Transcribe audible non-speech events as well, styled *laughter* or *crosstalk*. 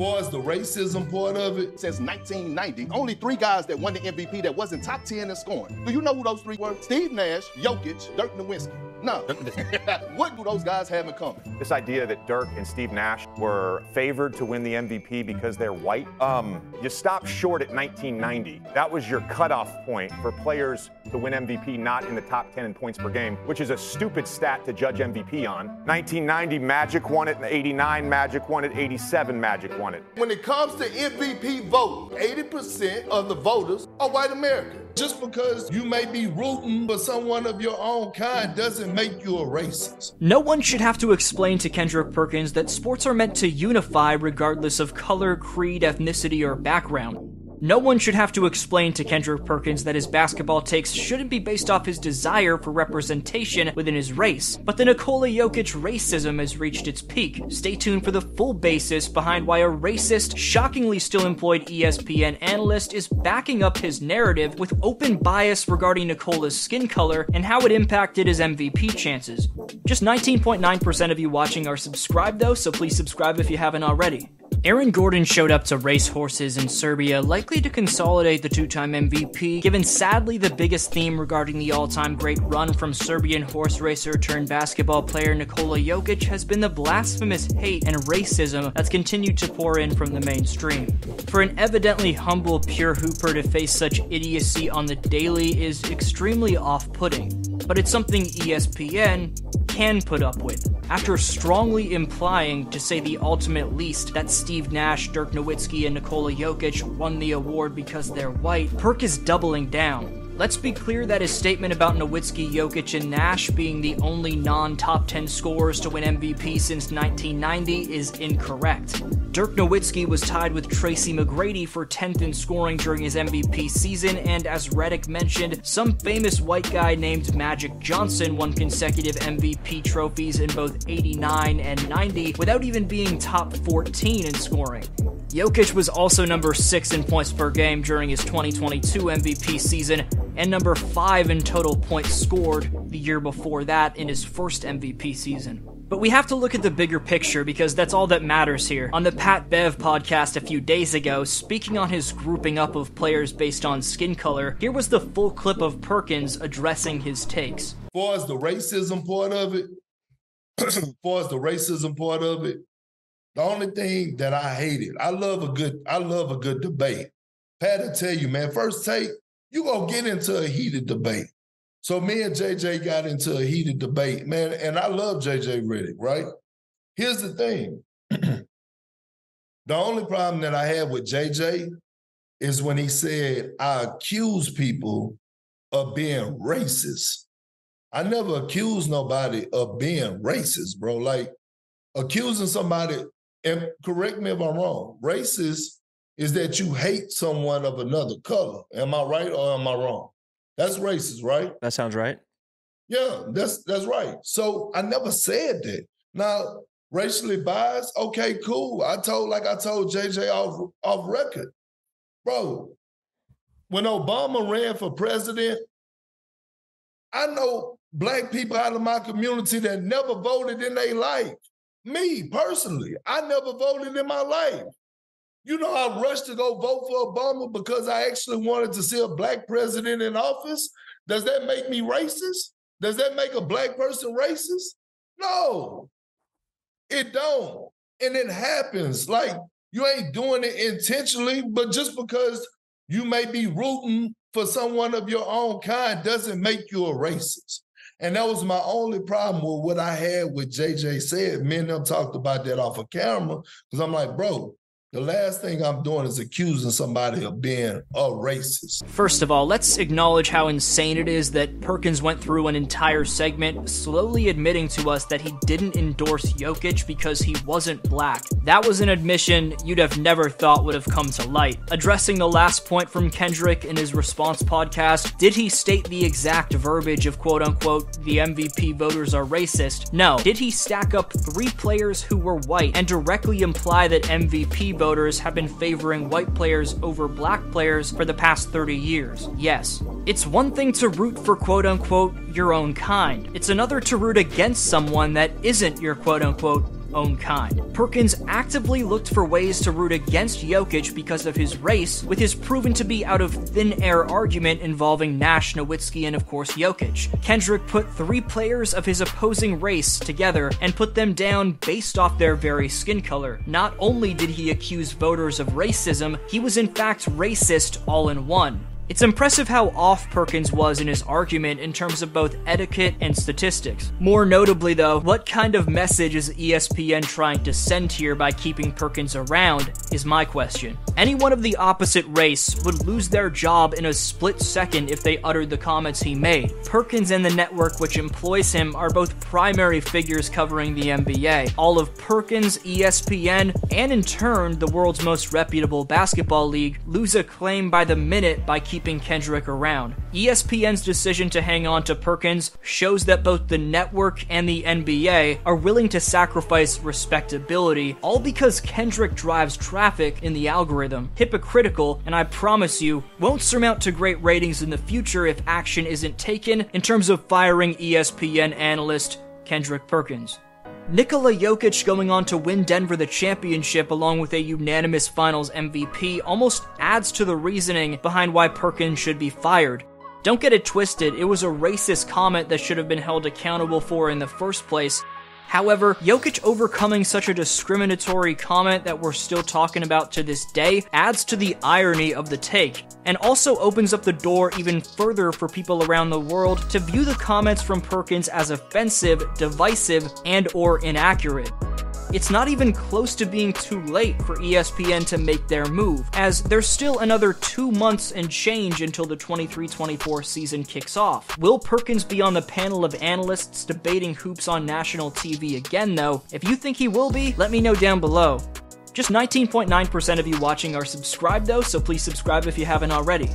as the racism part of it, since 1990, only three guys that won the MVP that wasn't top 10 in scoring. Do you know who those three were? Steve Nash, Jokic, Dirk Nowitzki. No. *laughs* what do those guys have in common? This idea that Dirk and Steve Nash were favored to win the MVP because they're white, um, you stop short at 1990. That was your cutoff point for players to win MVP not in the top 10 in points per game, which is a stupid stat to judge MVP on. 1990, Magic won it, and 89, Magic won it, 87, Magic won it. When it comes to MVP vote, 80% of the voters are white Americans. Just because you may be rooting for someone of your own kind doesn't make you a racist. No one should have to explain to Kendrick Perkins that sports are meant to unify regardless of color, creed, ethnicity, or background. No one should have to explain to Kendrick Perkins that his basketball takes shouldn't be based off his desire for representation within his race, but the Nikola Jokic racism has reached its peak. Stay tuned for the full basis behind why a racist, shockingly still employed ESPN analyst is backing up his narrative with open bias regarding Nikola's skin color and how it impacted his MVP chances. Just 19.9% of you watching are subscribed though, so please subscribe if you haven't already. Aaron Gordon showed up to race horses in Serbia, likely to consolidate the two time MVP, given sadly the biggest theme regarding the all time great run from Serbian horse racer turned basketball player Nikola Jokic has been the blasphemous hate and racism that's continued to pour in from the mainstream. For an evidently humble, pure hooper to face such idiocy on the daily is extremely off putting, but it's something ESPN can put up with, after strongly implying, to say the ultimate least, that Steve Nash, Dirk Nowitzki, and Nikola Jokic won the award because they're white, Perk is doubling down. Let's be clear that his statement about Nowitzki, Jokic, and Nash being the only non top 10 scorers to win MVP since 1990 is incorrect. Dirk Nowitzki was tied with Tracy McGrady for 10th in scoring during his MVP season, and as Redick mentioned, some famous white guy named Magic Johnson won consecutive MVP trophies in both 89 and 90 without even being top 14 in scoring. Jokic was also number 6 in points per game during his 2022 MVP season, and number 5 in total points scored the year before that in his first MVP season. But we have to look at the bigger picture because that's all that matters here. On the Pat Bev podcast a few days ago, speaking on his grouping up of players based on skin color, here was the full clip of Perkins addressing his takes. As far as the racism part of it, as *clears throat* far as the racism part of it, the only thing that I hated, I love a good, I love a good debate. Pat will tell you, man, first take, you gonna get into a heated debate. So me and JJ got into a heated debate, man, and I love JJ Redick, right? Here's the thing. *clears throat* the only problem that I had with JJ is when he said, I accuse people of being racist. I never accused nobody of being racist, bro. Like accusing somebody, and correct me if I'm wrong, racist is that you hate someone of another color. Am I right or am I wrong? That's racist, right? That sounds right. Yeah, that's that's right. So I never said that. Now, racially biased, okay, cool. I told like I told JJ off off record. Bro, when Obama ran for president, I know black people out of my community that never voted in their life. Me personally, I never voted in my life. You know, I rushed to go vote for Obama because I actually wanted to see a black president in office. Does that make me racist? Does that make a black person racist? No, it don't. And it happens. Like you ain't doing it intentionally, but just because you may be rooting for someone of your own kind doesn't make you a racist. And that was my only problem with what I had with JJ said. Me and them talked about that off of camera because I'm like, bro, the last thing I'm doing is accusing somebody of being a racist. First of all, let's acknowledge how insane it is that Perkins went through an entire segment slowly admitting to us that he didn't endorse Jokic because he wasn't black. That was an admission you'd have never thought would have come to light. Addressing the last point from Kendrick in his response podcast, did he state the exact verbiage of quote unquote, the MVP voters are racist? No. Did he stack up three players who were white and directly imply that MVP voters have been favoring white players over black players for the past 30 years. Yes. It's one thing to root for quote unquote your own kind, it's another to root against someone that isn't your quote unquote own kind. Perkins actively looked for ways to root against Jokic because of his race, with his proven to be out of thin air argument involving Nash, Nowitzki, and of course Jokic. Kendrick put three players of his opposing race together and put them down based off their very skin color. Not only did he accuse voters of racism, he was in fact racist all in one. It's impressive how off Perkins was in his argument in terms of both etiquette and statistics. More notably, though, what kind of message is ESPN trying to send here by keeping Perkins around is my question. Anyone of the opposite race would lose their job in a split second if they uttered the comments he made. Perkins and the network which employs him are both primary figures covering the NBA. All of Perkins, ESPN, and in turn, the world's most reputable basketball league lose a claim by the minute by keeping keeping Kendrick around. ESPN's decision to hang on to Perkins shows that both the network and the NBA are willing to sacrifice respectability, all because Kendrick drives traffic in the algorithm. Hypocritical, and I promise you, won't surmount to great ratings in the future if action isn't taken in terms of firing ESPN analyst Kendrick Perkins. Nikola Jokic going on to win Denver the championship along with a unanimous finals MVP almost adds to the reasoning behind why Perkins should be fired. Don't get it twisted, it was a racist comment that should have been held accountable for in the first place, However, Jokic overcoming such a discriminatory comment that we're still talking about to this day adds to the irony of the take, and also opens up the door even further for people around the world to view the comments from Perkins as offensive, divisive, and or inaccurate it's not even close to being too late for ESPN to make their move, as there's still another two months and change until the 23 24 season kicks off. Will Perkins be on the panel of analysts debating hoops on national TV again, though? If you think he will be, let me know down below. Just 19.9% of you watching are subscribed though, so please subscribe if you haven't already.